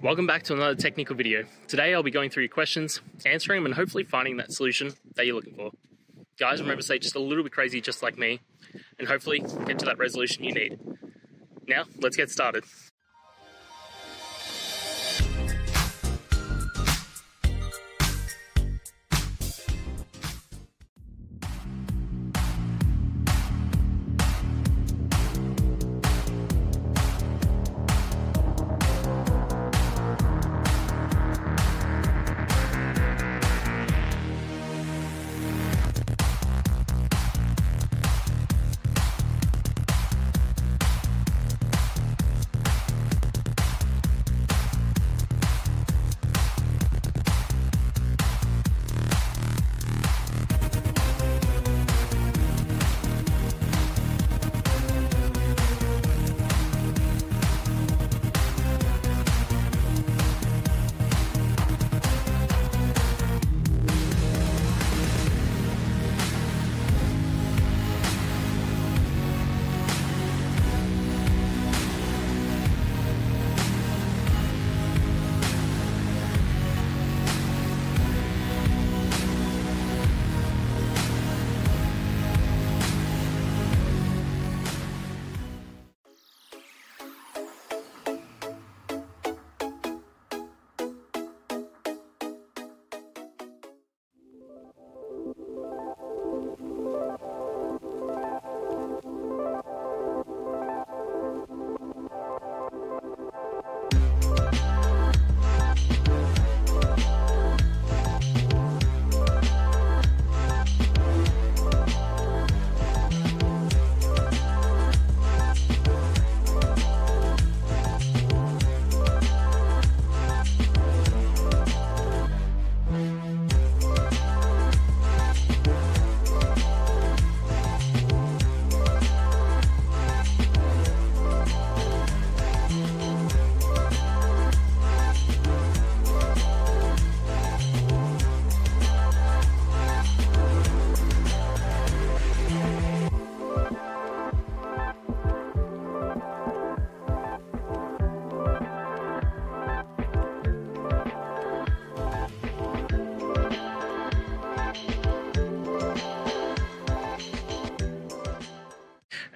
Welcome back to another technical video. Today I'll be going through your questions, answering them, and hopefully finding that solution that you're looking for. Guys, remember to stay just a little bit crazy just like me, and hopefully get to that resolution you need. Now, let's get started.